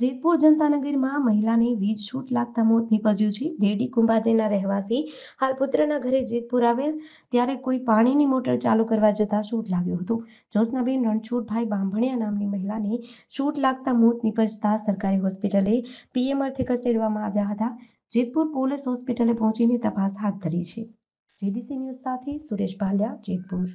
જેતપુર જનતાનગરમાં મહિલાને વીજ છૂટ લાગતા મોત નીપજ્યું છે. દેડી કુંભાજેના રહેવાસી હાલ પુત્રના ઘરે જેતપુર આવેલ ત્યારે કોઈ પાણીની મોટર ચાલુ કરવા જતા શૂટ લાગ્યું હતું. જ્યોત્સનાબેન રણછોડભાઈ બાંભણિયા નામની મહિલાને શૂટ લાગતા મોત નીપજતા સરકારી હોસ્પિટલે પીએમ અર્થે ખસેડવામાં આવ્યા હતા. જેતપુર પોલીસ હોસ્પિટલે પહોંચીને તપાસ હાથ ધરી છે. જેડીસી ન્યૂઝ સાથે સુરેશ ભાલિયા, જેતપુર.